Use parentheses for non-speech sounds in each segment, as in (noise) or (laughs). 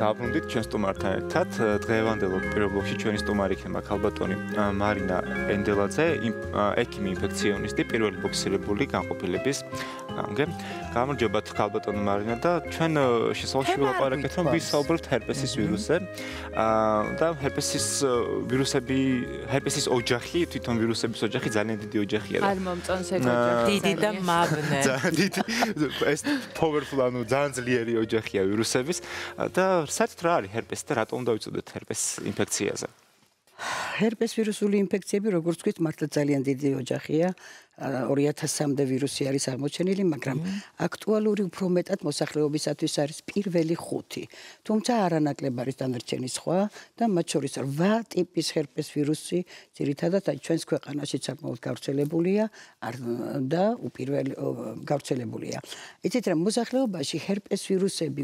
დაბრუნდით ჩვენ სტუმართან ერთად. დღევანდელ პირველ ბლოკში ჩვენი სტუმარი იქნება ქალბატონი მარინა ენდელაძე, ექიმი ინფექციონისტი, პირველი ბოქსირებული განყოფილების გამგე. გამარჯობათ ქალბატონი მარინა და ჩვენ შესაძლოა ვილაპარაკეთ რომ ვისაუბრებთ ჰერპესის ვირუსზე. აა და ჰერპესის ვირუსები, ჰერპესის ოჯახი, თვითონ ვირუსების ოჯახი ძალიან დიდი ოჯახია. არ მომწონს ეგ ოჯახი. დიდი და მაბნე. (laughs) ძალიან დიდი ეს powerful ანუ ძალიან ძლიერი ოჯახია ვირუსების და საერთოდ რა არის ჰერპესი და რატომ დავიწოდეთ ჰერპეს ინფექციაზე? ჰერპეს ვირუსული ინფექციები როგორც ვთქვით მართლა ძალიან დიდი ოჯახია 2000-მდე ვირუსი არის აღმოჩენილი, მაგრამ აქტუალური უფრო მეტად მოსახლეობისათვის არის პირველი ხუთი. თუმცა არანაკლებ არის დანარჩენი სხვა და მათ შორის 8 ტიპის ჰერპეს ვირუსი, ძირითადად აი ჩვენს ქვეყანაში საკმაოდ გავრცელებულია და უპირველი გავრცელებულია. იცით რა მოსახლეობაში ჰერპეს ვირუსები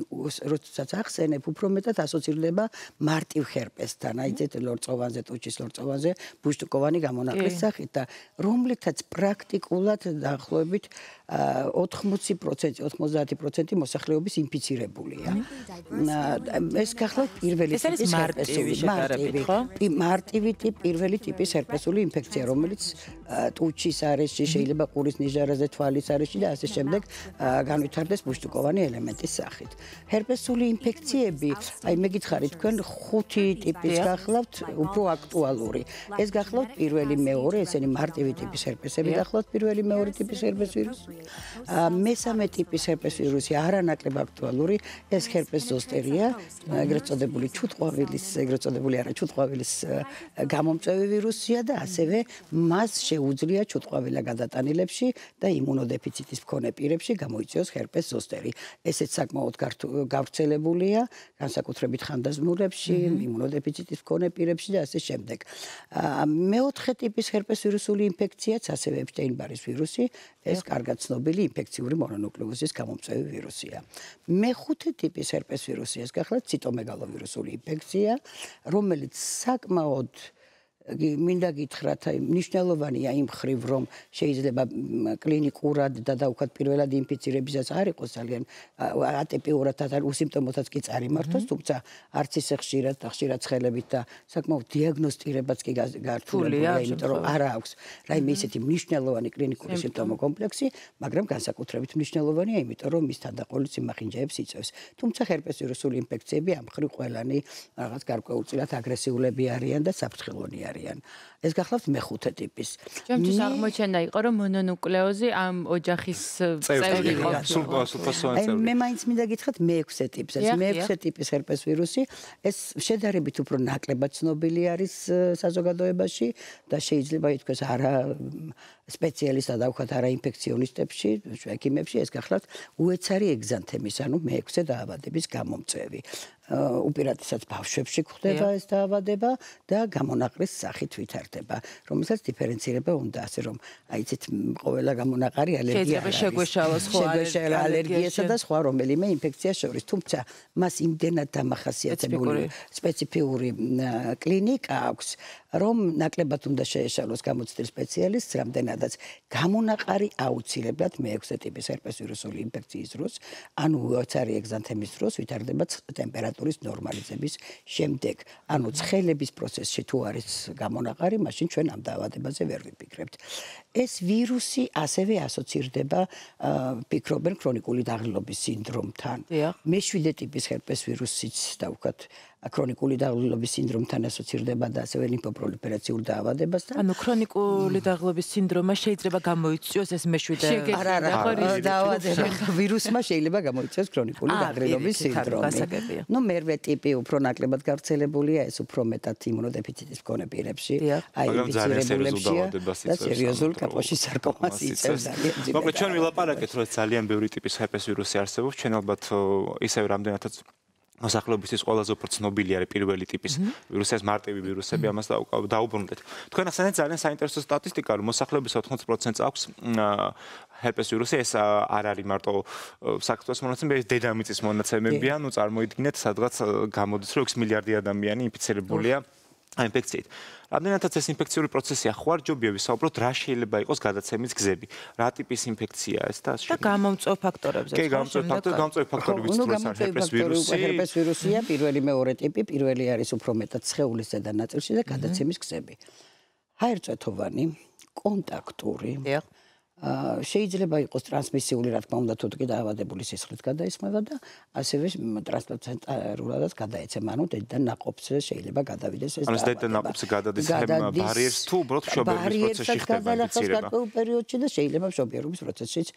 როდესაც ახსენებ, უფრო მეტად ასოცირდება მარტივ ჰერპესთან, აი ეს ლორწოვანზე, ტუჩის ლორწოვანზე, ბუშტუკოვანი გამონაკლისის სახით და რომლითაც პრაქტიკულად პრაქტიკულად დაახლოებით 80% 90% მოსახლეობის ინფიცირებულია. ეს გახლავთ პირველი ტიპის მარტივი შედარებით, ხო? მარტივი ტიპი პირველი ტიპის ჰერპესული ინფექცია, რომელიც ტუჩის არეში შეიძლება ყურის ნიჟარაზე, თვალის არეში და ასე შემდეგ განვითარდეს მუშტუკოვანი ელემენტის სახით. ჰერპესული ინფექციები, აი მე გითხარით, თქვენ ხუთი ტიპის გახლავთ უფრო აქტუალური. ეს გახლავთ პირველი, მეორე, ესენი მარტივი ტიპის ჰერპესები გახლავთ ახლოთ პირველი მეორე ტიპის ჰერპეს ვირუსი. მესამე ტიპის ჰერპეს ვირუსი არანაკლებ აქტუალური, ეს ჰერპეს ზოსტერია, ეგრეთ წოდებული ჩუტყვავილის, ეგრეთ წოდებული არა ჩუტყვავილის გამომწვევი ვირუსია და ასევე მას შეუძლია ჩუტყვავილა გადატანილებში და იმუნოდეფიციტის მქონე პირებში გამოიწვიოს ჰერპეს ზოსტერი. ესეც საკმაოდ გავრცელებულია, განსაკუთრებით ხანდაზმულებში, იმუნოდეფიციტის მქონე პირებში და ასე შემდეგ. მეოთხე ტიპის ჰერპეს ვირუსული ინფექციაც ასევე ეპშტეინ შეინბარის ვირუსი, ეს კარგად ცნობილი ინფექციური მონონუკლეოზის გამომწვევი ვირუსია. მეხუთე ტიპის ჰერპეს ვირუსი ეს გახლავთ ციტომეგალოვირუსული ინფექცია, რომელიც საკმაოდ მინდა გითხრათ, აი მნიშვნელოვანია იმ ხრივ, რომ შეიძლება კლინიკურად და დაუხად პირველად ინფიცირებისას არ იყოს ძალიან ატიპიურად და უსიმპტომოთაც კი წარიმართოს, თუმცა არც ისე ხშირად და ხშირად ცხელებით და საკმაოდ დიაგნოსტირებაც კი გართულია, იმიტომ რომ არ აქვს. რაიმე ისეთი მნიშვნელოვანი კლინიკური სიმპტომო კომპლექსი, მაგრამ განსაკუთრებით მნიშვნელოვანია, იმიტომ რომ მის თანდაყოლი სიმახინჯეებს იწევს. თუმცა ჰერპეს ვირუსული ინფექციები ამ ხრივ ყველანი რაღაც გარკვეულწილად აგრესიულები არიან და საფრთხილონი არიან. არიან. ეს გახლავთ მეხუთე ტიპის. ჩემთვის აღმოჩენდა იყო რომ მონონუკლეოზი ამ ოჯახის წევრი იყო. აი მე მაინც მინდა გითხრათ მეექვსე ტიპს. ეს მეექვსე ტიპის ჰერპეს ვირუსი ეს შედარებით უფრო ნაკლებად ცნობილი არის საზოგადოებაში და შეიძლება ითქვას არა სპეციალისტად ავხათ არა ინფექციონისტებში, ექიმებში ეს გახლავთ უეცარი ეგზანთემის, ანუ მეექვსე დაავადების გამომწვევი. უპირატესად ბავშვებში გვხდება ეს დაავადება და გამონაყრის სახით ვითარდება, რომელსაც დიფერენცირება უნდა, ასე რომ აიცით ყოველა გამონაყარი ალერგია შეიძლება შეგვეშალოს ხო ალერგიასა და სხვა რომელიმე ინფექციას შორის, თუმცა მას იმდენად დამახასიათებული სპეციფიური კლინიკა აქვს, რომ ნაკლებად უნდა შეეშალოს გამოცდილ სპეციალისტს, რამდენადაც გამონაყარი აუცილებლად მეექვსე ტიპის ჰერპეს ვირუსული ინფექციის დროს, ანუ უცარი ეგზანთემის დროს ვითარდება ტემპერატურის ნორმალიზების შემდეგ. ანუ ცხელების პროცესში თუ არის გამონაყარი, მაშინ ჩვენ ამ დაავადებაზე ვერ ვიფიქრებთ. ეს ვირუსი ასევე ასოცირდება ფიქრობენ ქრონიკული დაღლილობის სინდრომთან. მეშვიდე ტიპის ჰერპეს ვირუსიც და ვქოთ ქრონიკული დაღლილობის სინდრომთან ასოცირდება და ასევე ლიმფოპროლიფერაციულ დაავადებასთან. ანუ ქრონიკული დაღლილობის სინდრომა შეიძლება გამოიწვიოს ეს მეშვიდე არა არა დაავადება. (laughs) ვირუსმა შეიძლება გამოიწვიოს ქრონიკული დაღლილობის სინდრომი. ნუ მერვე ტიპი უფრო ნაკლებად გავრცელებულია, ეს უფრო მეტად იმუნოდეფიციტის მქონე პირებში. აი ინფიცირებულებშია და სერიოზულ კაპოში სარკომას იწევს ძალიან მოკლედ ჩვენ ვილაპარაკეთ, რომ ძალიან ბევრი ტიპის ჰერპეს ვირუსი არსებობს, ჩვენ ალბათ ისევ რამდენადაც მოსახლეობისთვის ყველაზე უფრო ცნობილი არის პირველი ტიპის ვირუსი, ეს მარტივი ვირუსები, ამას დაუბრუნდეთ. თქვენ ახსენეთ ძალიან საინტერესო სტატისტიკა, რომ მოსახლეობის 80%-ს აქვს ჰერპეს ვირუსი, ეს არ არის მარტო საქართველოს მონაცემები, ეს დედამიწის მონაცემებია, ნუ წარმოიდგინეთ, სადღაც გამოდის, რომ 6 მილიარდი ადამიანი ინფიცირებულია. ინფექციით. რამდენადაც ეს ინფექციური პროცესი ახوارჯობია, ვისაუბროთ რა შეიძლება იყოს გადაცემის გზები. რა ტიპის ინფექციაა ეს და და გამომწვევ ფაქტორებზე. კი, გამომწვევ ფაქტორები, გამომწვევ ფაქტორები ვიცხოვრს არ ჰერპეს ვირუსი. ჰერპეს ვირუსია პირველი მეორე ტიპი, პირველი არის უფრო მეტად სხეულის ზედა ნაწილში და გადაცემის გზები. ჰაერწვეთოვანი, კონტაქტური. დიახ. შეიძლება იყოს ტრანსმისიული, რა თქმა უნდა, თუ კი დაავადებული სისხლით გადაისხმება და ასევე ტრანსპლანტაციულადაც გადაეცემა, ანუ დედან ნაყოფს შეიძლება გადავიდეს ეს. ანუ დედან ნაყოფს გადადის ბარიერს თუ უბრალოდ მშობიარობის პროცესში ხდება პერიოდში და შეიძლება მშობიარობის პროცესშიც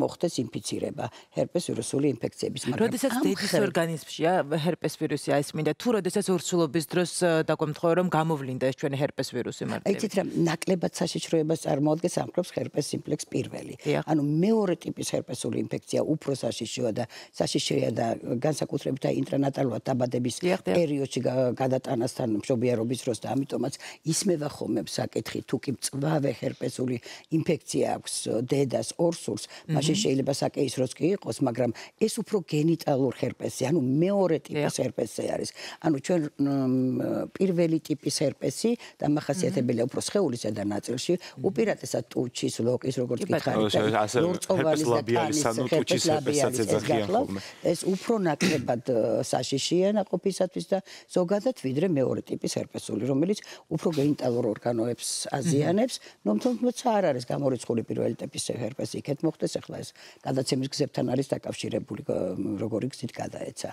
მოხდეს ინფიცირება, ჰერპეს ვირუსული ინფექციების, მაგრამ როდესაც დედის ორგანიზმშია ჰერპეს ვირუსი აი ეს მინდა თუ როდესაც ორსულობის დროს დაგვემთხოვე რომ გამოვლინდა ეს ჩვენი ჰერპეს ვირუსი მარტივი. აი ცით რა ნაკლებად საშიშროებას წარმოადგენს ამკლობს ჰერპეს სიმპლექსი კომპლექს პირველი. ანუ მეორე ტიპის ჰერპესული ინფექცია უფრო საშიშია და საშიშია და განსაკუთრებით აი ინტრანატალურად დაბადების პერიოდში გადატანასთან მშობიარობის დროს და ამიტომაც ისმევა ხომებ საკითხი თუ კი მწვავე ჰერპესული ინფექცია აქვს დედას ორსულს, მაშინ შეიძლება საკეისროც კი იყოს, მაგრამ ეს უფრო გენიტალურ ჰერპესი, ანუ მეორე ტიპის ჰერპესი არის. ანუ ჩვენ პირველი ტიპის ჰერპესი და მახასიათებელია უფრო სხეულის ზედა ნაწილში, უპირატესად ტუჩის, ლოკის როგორც გითხარით, ლორწოვალის და ტანის ჰერპეს ლაბიალის ეძახლა. ეს უფრო ნაკლებად საშიშია ნაყოფისათვის და ზოგადად ვიდრე მეორე ტიპის ჰერპესული, რომელიც უფრო გენიტალურ ორგანოებს აზიანებს, ნუ თუმცა არ არის გამორიცხული პირველი ტიპის ჰერპესი, იქეთ მოხდეს ახლა ეს გადაცემის გზებთან არის დაკავშირებული როგორი გზით გადაეცა.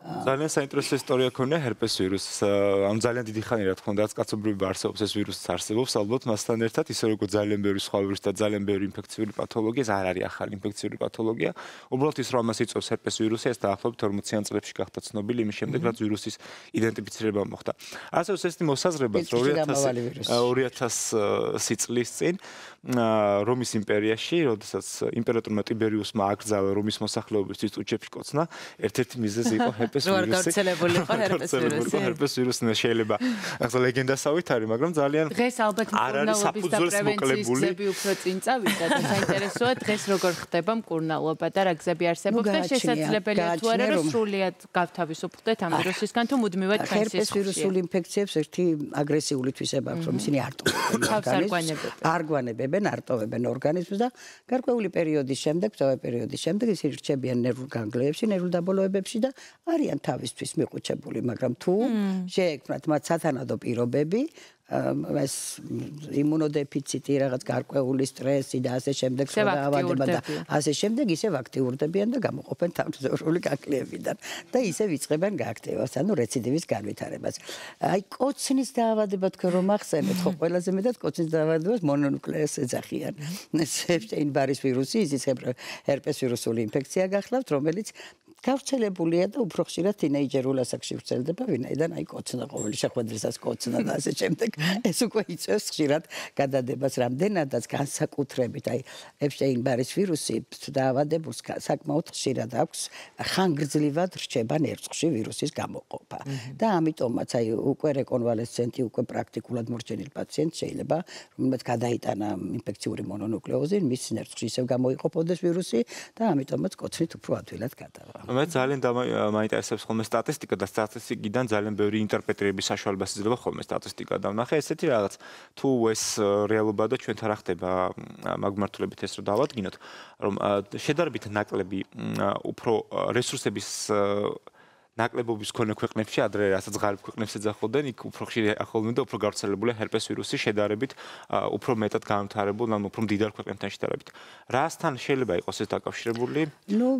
ძალიან საინტერესო ისტორია ქონია ჰერპეს ვირუსს. ამ ძალიან დიდი ხანი რა თქმა უნდა, კაცობრიობა არსებობს, ეს ვირუსიც არსებობს, ალბათ მასთან ერთად ისე როგორც ძალიან ბევრი სხვა ვირუსი და ძალიან ბევრი ინფექციური პათოლოგია, ეს არ არის ახალი ინფექციური პათოლოგია. უბრალოდ ის რომ ამას იწვევს ჰერპეს ვირუსი, ეს დაახლოებით 40-იან წლებში გახდა ცნობილი იმის შემდეგ, რაც ვირუსის იდენტიფიცირება მოხდა. ასე ეს ის მოსაზრებაც 2000 2000 წლის წინ რომის იმპერიაში, როდესაც იმპერატორმა ტიბერიუსმა აკრძალა რომის მოსახლეობისთვის უჩებში კოცნა, ერთ-ერთი მიზეზი იყო (laughs) ჰერპეს ვირუსი. რო (laughs) არ გავრცელებული იყო ჰერპეს ვირუსი. ჰერპეს ვირუსი შეიძლება ახლა ლეგენდასავით არის, მაგრამ ძალიან დღეს ალბათ მკურნალობის და პრევენციის გზები უფრო წინ წავიდა და საინტერესოა დღეს როგორ ხდება მკურნალობა და რა გზები არსებობს და შესაძლებელია თუ არა რომ სრულიად გავთავისუფლდეთ ამ ვირუსისგან თუ მუდმივად ჩვენს ჰერპეს ვირუსული ინფექციებს ერთი აგრესიული თვისება აქვს რომ ისინი არ ტოვებენ არგვანებებენ არტოვებენ ორგანიზმს და გარკვეული პერიოდის შემდეგ, ზოე პერიოდის შემდეგ ისინი რჩებიან ნერვულ განგლიებში, ნერვულ დაბოლოებებში და არიან თავისთვის მიყუჩებული, მაგრამ თუ შეექმნათ მათ სათანადო პირობები, ეს იმუნოდეფიციტი, რაღაც გარკვეული სტრესი და ასე შემდეგ, დაავადება და ასე შემდეგ ისევ აქტიურდებიან და გამოყოფენ თავდაცვული გაკლიებიდან და ისევ იწყებენ გააქტივებას, ანუ რეციდივის განვითარებას. აი კოცნის დაავადება თქვენ რომ ახსენეთ, ხო ყველაზე მეტად კოცნის დაავადებას მონონუკლეას ეძახიან. (laughs) ეს ეპშტეინ-ბარის ვირუსი, ის ჰერპეს ვირუსული ინფექცია გახლავთ, რომელიც გავრცელებულია და უფრო ხშირად თინეიჯერულ ასაკში ვრცელდება, ვინაიდან აი კოცნა ყოველი შეხვედრისას კოცნა და ასე შემდეგ. ეს უკვე იწევს ხშირად გადადებას რამდენადაც განსაკუთრებით აი ეპშტეინ-ბარის ვირუსი დაავადებულს საკმაოდ ხშირად აქვს ხანგრძლივად რჩება ნერვში ვირუსის გამოყოფა. და ამიტომაც აი უკვე რეკონვალესცენტი უკვე პრაქტიკულად მორჩენილ პაციენტს შეიძლება რომელმაც გადაიტანა ინფექციური მონონუკლეოზი, მის ნერვში ისევ გამოიყოფოდეს ვირუსი და ამიტომაც კოცნით უფრო ადვილად გადავა. მე ძალიან მაინტერესებს ხოლმე სტატისტიკა და სტატისტიკიდან ძალიან ბევრი ინტერპრეტირების საშუალება შეიძლება ხოლმე სტატისტიკა დავნახე ესეთი რაღაც თუ ეს რეალობა და ჩვენთან რა ხდება? მაგმართულებით ეს რომ დავადგინოთ რომ შედარებით ნაკლები უფრო რესურსების ნაკლებობის მქონე ქვეყნებში ადრე რასაც ღარიბ ქვეყნებს ეძახოდნენ, იქ უფრო ხშირი ახალმე და უფრო გავრცელებული ჰერპეს ვირუსი შედარებით უფრო მეტად განვითარებულ, ანუ უფრო მდიდარ ქვეყნებთან შედარებით. რასთან შეიძლება იყოს ეს დაკავშირებული? ნუ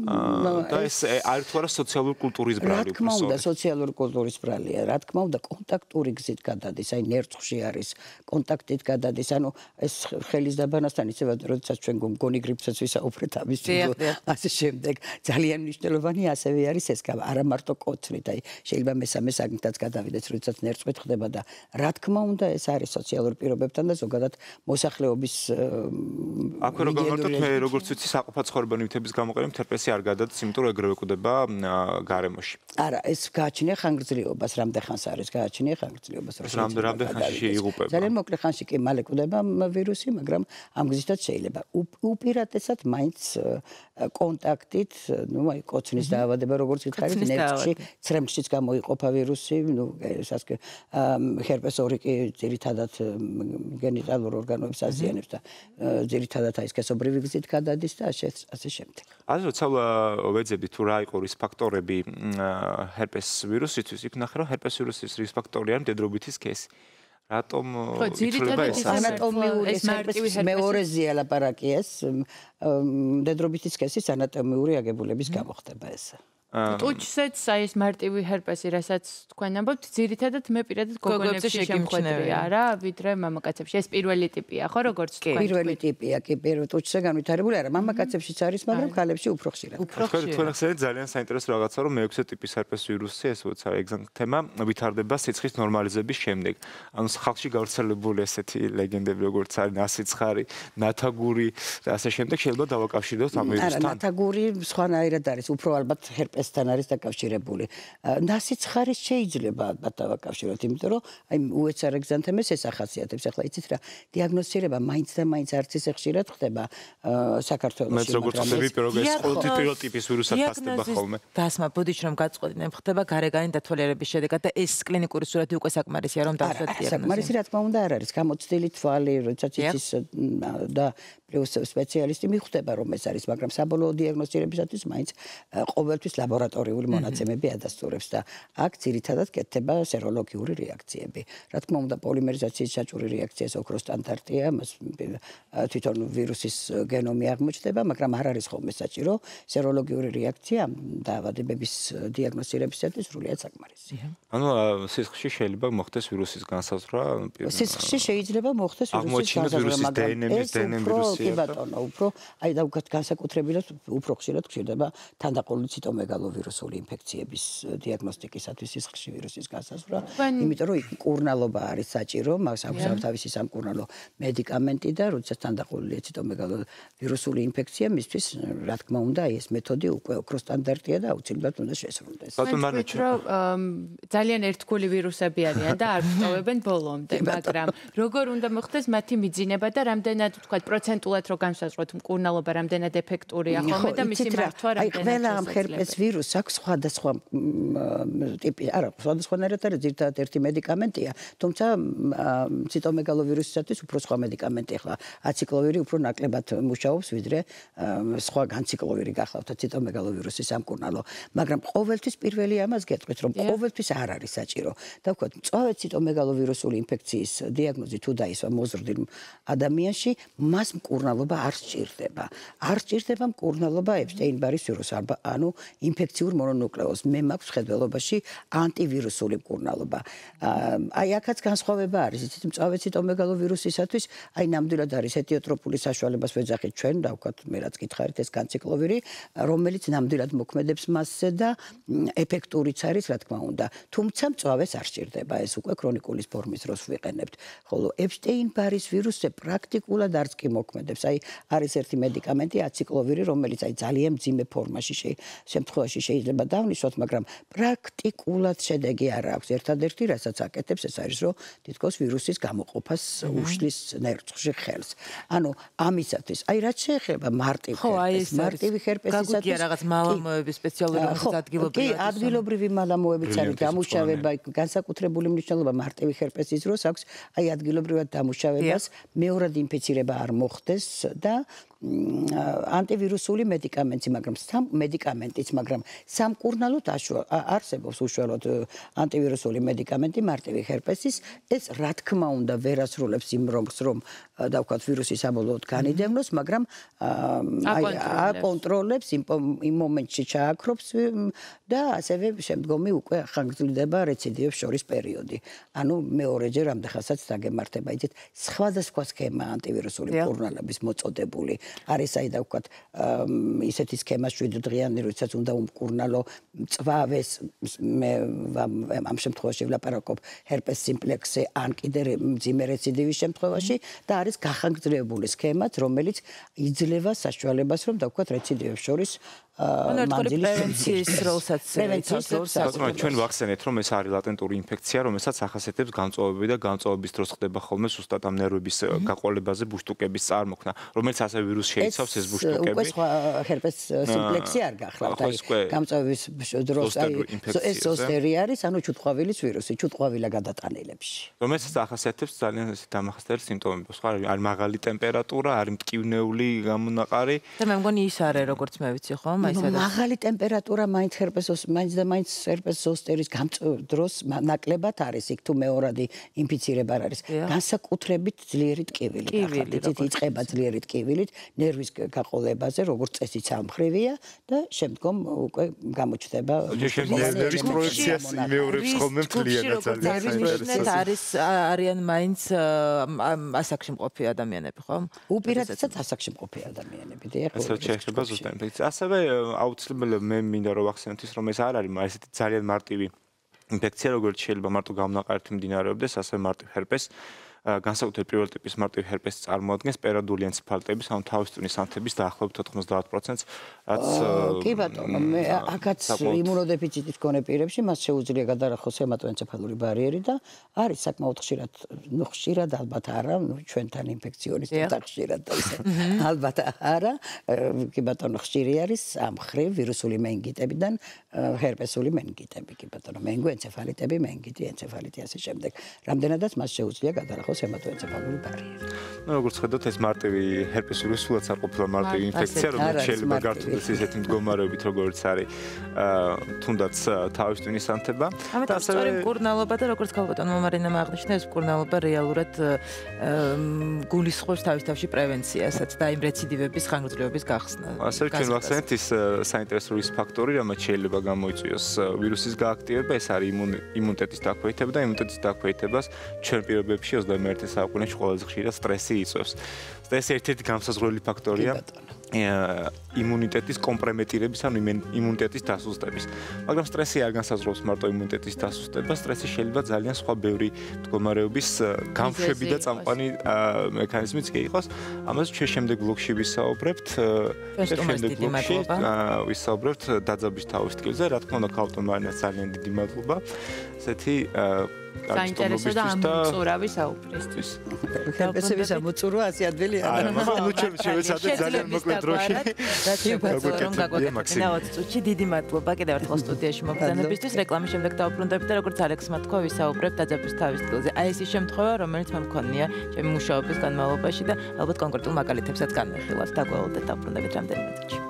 და ეს არ თუ არა სოციალური კულტურის ბრალი უფრო. რა თქმა უნდა, სოციალური კულტურის ბრალია. რა თქმა უნდა, კონტაქტური გზით გადადის, აი ნერწში არის კონტაქტით გადადის, ანუ ეს ხელის დაბანასთან ისევ როდესაც ჩვენ გონი გრიპსაც ვისაუბრეთ ამის თვითონ ასე შემდეგ ძალიან მნიშვნელოვანი ასევე არის ეს გა არა მარტო კოცნით, აი შეიძლება მესამე საგნითაც გადავიდეს, როდესაც ნერწყვით ხდება და რა თქმა უნდა ეს არის სოციალური პირობებთან და ზოგადად მოსახლეობის აქვე როგორ მარტო მე როგორც ვიცი საყოფა ცხოვრება ნივთების გამოყენებით თერპესი არ გადადის, იმიტომ რომ ეგრევე კვდება გარემოში. არა, ეს გააჩნია ხანგრძლივობას, რამდენ ხანს არის გააჩნია ხანგრძლივობას, რამდენ რამდენ ხანში იღუპება. ძალიან მოკლე ხანში კი მალე კვდება ვირუსი, მაგრამ ამ გზითაც შეიძლება. უპირატესად მაინც კონტაქტით, ну, აი კოცნის დაავადება როგორც გითხარით, ნერვში ვირუსი, ცრემლშიც გამოიყოფა ვირუსი, ну, სასკე ჰერპეს ორი კი ძირითადად გენიტალურ ორგანოებს აზიანებს და ძირითადად აი სქესობრივი გზით გადადის და ასე შემდეგ. ასე რომ ცალ ვეძებდი თუ რა იყო რის ფაქტორები ჰერპეს ვირუსისთვის, იქ ნახე რომ ჰერპეს ვირუსის რის ფაქტორია მდედრობითი სქესი. რატომ იცლება ეს ანატომიური ჰერპესის მეორე ზია ლაპარაკი ეს მდედრობითი სქესის ანატომიური აგებულების გამო ხდება ეს. ტუჩსეც აი ეს მარტივი ჰერპესი, რასაც თქვენ ამბობთ, ძირითადად მე პირადად გოგონებში შემხვედრია რა, ვიდრე მამაკაცებში. ეს პირველი ტიპია, ხო, როგორც თქვენ? პირველი ტიპია, კი, პირველ ტუჩზე განვითარებული არა, მამაკაცებშიც არის, მაგრამ ქალებში უფრო ხშირად. უფრო ხშირად. თქვენ ხსენეთ ძალიან საინტერესო რაღაცა, რომ მეექვსე ტიპის ჰერპეს ვირუსი, ეს უცა ეგზამ თემა, ვითარდება სიცხის ნორმალიზების შემდეგ. ანუ ხალხში გავრცელებული ესეთი ლეგენდები, როგორც არის ნასიცხარი, ნათაგური და ასე შემდეგ, შეიძლება დავაკავშიროთ ამ ვირუსთან. არა, ნათაგური სხვანაირად არის, უფრო ალბათ ჰერპეს ესთან არის დაკავშირებული. ნასიცხარის შეიძლება ალბათ დავაკავშიროთ, იმიტომ რომ აი უეცარ ეგზანთემეს ეს ახასიათებს. ახლა იცით რა, დიაგნოსტირება მაინც და მაინც არც ისე ხშირად ხდება საქართველოში. მეც როგორც ხდები პროგრესი ყოველთვის პირველ ტიპის ვირუსად ფასდება ხოლმე. დასმა ბოდიში რომ გაწყვეტინებ ხდება გარეგანი დათვალიერების შედეგად და ეს კლინიკური სურათი უკვე საკმარისია რომ დავსვათ დიაგნოზი. საკმარისი რა თქმა უნდა არ არის. გამოცდილი თვალი, როდესაც იცის და პლუს სპეციალისტი მიხვდება რომ ეს არის, მაგრამ საბოლოო დიაგნოსტირებისათვის მაინც ყოველთვის ლაბორატორიული მონაცემები ადასტურებს და აქ ძირითადად კეთდება სეროლოგიური რეაქციები. რა თქმა უნდა, პოლიმერიზაციის საჭური რეაქცია ოქრო სტანდარტია, მას თვითონ ვირუსის გენომი აღმოჩნდება, მაგრამ არ არის ხოლმე საჭირო სეროლოგიური რეაქცია დაავადებების დიაგნოსტირებისათვის სრულიად საკმარისია. ანუ სისხლში შეიძლება მოხდეს ვირუსის განსაზღვრა? სისხლში შეიძლება მოხდეს ვირუსის განსაზღვრა, მაგრამ ეს უფრო ბატონო, უფრო აი და უკეთ განსაკუთრებულად უფრო ხშირად ხდება თანდაყოლი ციტომეგალო ვირუსული ინფექციების დიაგნოსტიკისათვის სისხლში ვირუსის განსაზღვრა, იმიტომ რომ კურნალობა არის საჭირო, მას აქვს თავისი სამკურნალო მედიკამენტი და როდესაც თანდაყოლია ციტომეგალო ვირუსული ინფექცია, მისთვის რა თქმა უნდა ეს მეთოდი უკვე უფრო სტანდარტია და აუცილებლად უნდა შესრულდეს. ბატონო მარიჩო, ძალიან ერთგული ვირუსები არიან და არ ვტოვებენ ბოლომდე, მაგრამ როგორ უნდა მოხდეს მათი მიძინება და რამდენად თქვა პროცენტულად რო განსაზღვროთ მკურნალობა რამდენად ეფექტურია? ხოლმე და მისი მართვა რამდენად აი ყველა ამ ჰერპეს ვირუსს აქვს სხვადასხვა ტიპი, არა, სხვადასხვანაირად არის ძირთადად ერთი მედიკამენტია, თუმცა ციტომეგალოვირუსისათვის უფრო სხვა მედიკამენტი ახლა. აციკლოვირი უფრო ნაკლებად მუშაობს ვიდრე სხვა განციკლოვირი გახლავთ ციტომეგალოვირუსის სამკურნალო, მაგრამ ყოველთვის პირველი ამას გეტყვით, რომ ყოველთვის არ არის საჭირო. და ვქოთ, წავე ციტომეგალოვირუსული ინფექციის დიაგნოზი თუ დაისვა მოზრდილ ადამიანში, მას მკურნალობა არ სჭირდება. არ სჭირდება მკურნალობა ეპშტეინ-ბარის ვირუსს, ანუ ინფექციურ მონონუკლეოზს. მე მაქვს ხედველობაში ანტივირუსული მკურნალობა. აი აქაც განსხვავება არის. იცით, მწვავე ციტომეგალოვირუსისათვის აი ნამდვილად არის ეთიოტროპული საშუალებას ვეძახით ჩვენ და ვქოთ მე რაც გითხარით ეს განციკლოვირი, რომელიც ნამდვილად მოქმედებს მასზე და ეფექტურიც არის, რა თქმა უნდა. თუმცა მწვავეს არ სჭირდება ეს უკვე ქრონიკული ფორმის დროს ვიყენებთ. ხოლო ეპშტეინ-ბარის ვირუსზე პრაქტიკულად არც კი მოქმედებს. აი არის ერთი მედიკამენტი აციკლოვირი, რომელიც აი ძალიან მძიმე ფორმაში შემთხვევაში შეიძლება დავნისოთ, მაგრამ პრაქტიკულად შედეგი არ აქვს. ერთადერთი, რასაც აკეთებს, ეს არის, რომ თითქოს ვირუსის გამოყოფას უშლის ნერვში ხელს. ანუ ამისათვის, აი რაც შეეხება მარტივ ჰერპესს, მარტივი ჰერპესისათვის, გაგუგია რაღაც მალამოების სპეციალური ადგილობრივი. კი, ადგილობრივი მალამოებიც არის დამუშავება, განსაკუთრებული მნიშვნელობა მარტივი ჰერპესის დროს აქვს, აი ადგილობრივად დამუშავებას, მეორად ინფიცირება არ მოხდეს და ანტივირუსული მედიკამენტი, მაგრამ სამ მედიკამენტიც, მაგრამ სამკურნალოდ არსებობს უშუალოდ ანტივირუსული მედიკამენტი მარტივი ჰერპესის, ეს რა თქმა უნდა ვერასრულებს იმ რომს, რომ და ვქოთ ვირუსი საბოლოოდ განიდევნოს, მაგრამ აი აკონტროლებს. იმ მომენტში ჩააქრობს და ასევე შემდგომი უკვე ახანგრძლივდება რეციდივებს შორის პერიოდი. ანუ მეორეჯერ ამდახასაც დაგემართება, იცით, სხვადასხვა სქემა ანტივირუსული მკურნალობის მოწოდებული. არის აი და ვქოთ ისეთი სქემა 7 დღიანი, როდესაც უნდა უმკურნალო წვავეს მე ამ შემთხვევაში ვლაპარაკობ herpes simplex-ზე ან კიდე მძიმე რეციდივის შემთხვევაში და არის გახანგრძლივებული სქემაც, რომელიც იძლევა საშუალებას, რომ დავქოთ რეციდივებს შორის მანძილის პრევენციის როლსაც პრევენციის როლს აკეთებს. ჩვენ ვახსენეთ, რომ ეს არის ლატენტური ინფექცია, რომელსაც ახასიათებს გამწვავები და გამწვავების დროს ხდება ხოლმე სუსტად ამ ნერვების გაყოლებაზე ბუშტუკების წარმოქმნა, რომელიც ასე ვირუსს შეიცავს ეს ბუშტუკები. უკვე სხვა ჰერპეს სიმპლექსი არ გახლავთ, აი გამწვავების დროს აი ეს ზოსტერი არის, ანუ ჩუტყვავილის ვირუსი, ჩუტყვავილა გადატანილებში. რომელსაც ახასიათებს ძალიან ეს დამახასიათებელი სიმპტომები, სხვა არის მაღალი ტემპერატურა, არის მტკივნეული გამონაყარი. და მე მგონი ის არის, როგორც მე ვიცი ხო, მაინც და მაღალი ტემპერატურა მაინც ჰერპესოს, მაინც და მაინც ჰერპეს ზოსტერის დროს ნაკლებად არის იქ თუ მეორადი ინფიცირება არის. განსაკუთრებით ძლიერი ტკივილი. იცით, იწება ძლიერი ტკივილით ნერვის გაყოლებაზე, როგორც წესი სამხრივია და შემდგომ უკვე გამოჩნდება ნერვის პროექციას იმეორებს ხოლმე მთლიანად ძალიან არის არიან მაინც ასაკში მყოფი ადამიანები, ხო? უპირატესად ასაკში მყოფი ადამიანები, დიახ. ასე შეიძლება ზუსტად ინფექცია. ასევე აუცილებლად მე მინდა რომ ვახსენოთ ის რომ ეს არ არის ესეთი ძალიან მარტივი ინფექცია, როგორც შეიძლება მარტო გამნაყარით მიმდინარეობდეს, ასე მარტივ ჰერპეს განსაკუთრებით პირველ ტიპის მარტივ ჰერპესს წარმოადგენს პერადული ენცეფალიტების, ანუ თავისუფლების ანთების დაახლოებით 90%-ს, რაც კი ბატონო, მე აქაც იმუნოდეფიციტის მქონე პირებში მას შეუძლია გადაარახოს ჰემატოენცეფალური ბარიერი და არის საკმაოდ ხშირად, ნუ ხშირად ალბათ არა, ნუ ჩვენთან ინფექციონისტთა ხშირად და ისე. ალბათ არა, კი ბატონო, ხშირი არის ამ ხრივ ვირუსული მენგიტებიდან ჰერპესული მენგიტები, კი ბატონო, მენგოენცეფალიტები, მენგიტი, ენცეფალიტი ასე შემდეგ. რამდენადაც მას შეუძლია გადაარახოს იყოს ჰემატოენცეფალური ბარიერი. ну როგორც ხედავთ ეს მარტივი ჰერპეს ვირუსი სულაც არ ყოფილა მარტივი ინფექცია რომელიც შეიძლება გართულდეს ისეთი მდგომარეობით როგორც არის თუნდაც თავის ტვინის ანთება და ასევე მკურნალობა და როგორც ქალბატონმა მარინამ აღნიშნა ეს მკურნალობა რეალურად გულისხმობს თავის თავში პრევენციასაც და იმ რეციდივების ხანგრძლივობის გახსნა. ასევე ჩვენ ვახსენეთ ის საინტერესო რის ფაქტორი რომელიც შეიძლება გამოიწვიოს ვირუსის გააქტივება ეს არის იმუნიტეტის დაქვეითება და იმუნიტეტის დაქვეითებას ჩვენ პირობებში 20 21 საუკუნეში ყველაზე ხშირად სტრესი იწვევს. სტრესი ერთ-ერთი განსაზღვრელი ფაქტორია იმუნიტეტის კომპრომეტირების, ანუ იმუნიტეტის დასუსტების. მაგრამ სტრესი არ განსაზღვრავს მარტო იმუნიტეტის დასუსტებას, სტრესი შეიძლება ძალიან სხვა ბევრი მდგომარეობის გამშვები და წამყვანი მექანიზმიც კი იყოს. ამაზე ჩვენ შემდეგ ბლოკში ვისაუბრებთ. შემდეგ ბლოკში ვისაუბრებთ დაძაბვის თავის ტკივილზე, რა თქმა უნდა, ქალტომარინას ძალიან დიდი მადლობა. ესეთი საინტერესო და ამოწურავი საუბრისთვის. ჰერპესების ამოწურვა ასე ადვილი არა. მაგრამ ნუ (laughs) ჩვენ შევეცადეთ ძალიან მოკლე დროში. რომ გაგვაკეთებინა 20 წუთში. დიდი მადლობა კიდევ ერთხელ სტუდიაში მოგზაურობისთვის. რეკლამის შემდეგ დავუბრუნდებით და როგორც ალექსმა თქვა, ვისაუბრებთ დაძაბვის თავის ტილზე. აი ეს ის შემთხვევა, რომელიც მე მქონია ჩემი მუშაობის განმავლობაში და ალბათ კონკრეტულ მაგალითებსაც განვიხილავთ. დაგველოდეთ დავუბრუნდებით რამდენიმე წუთში.